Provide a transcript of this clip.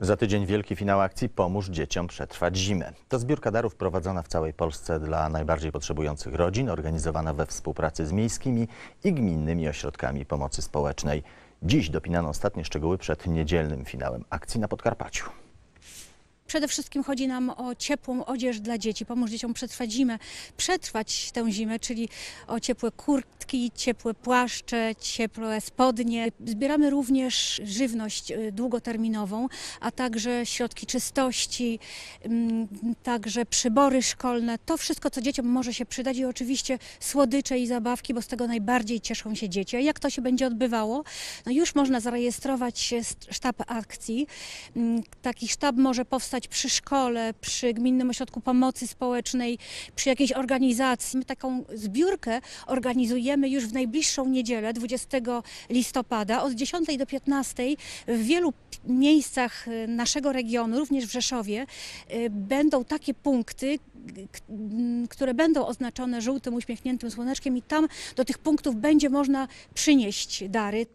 Za tydzień wielki finał akcji Pomóż dzieciom przetrwać zimę. To zbiórka darów prowadzona w całej Polsce dla najbardziej potrzebujących rodzin, organizowana we współpracy z miejskimi i gminnymi ośrodkami pomocy społecznej. Dziś dopinano ostatnie szczegóły przed niedzielnym finałem akcji na Podkarpaciu. Przede wszystkim chodzi nam o ciepłą odzież dla dzieci, pomóż dzieciom przetrwać zimę, przetrwać tę zimę, czyli o ciepłe kurtki, ciepłe płaszcze, ciepłe spodnie. Zbieramy również żywność y, długoterminową, a także środki czystości, mm, także przybory szkolne. To wszystko, co dzieciom może się przydać i oczywiście słodycze i zabawki, bo z tego najbardziej cieszą się dzieci. A jak to się będzie odbywało? No już można zarejestrować się sztab akcji. Mm, Taki sztab może powstać przy szkole, przy Gminnym Ośrodku Pomocy Społecznej, przy jakiejś organizacji. My taką zbiórkę organizujemy już w najbliższą niedzielę, 20 listopada, od 10 do 15 w wielu miejscach y, naszego regionu, również w Rzeszowie, y, będą takie punkty, które będą oznaczone żółtym, uśmiechniętym słoneczkiem i tam do tych punktów będzie można przynieść dary.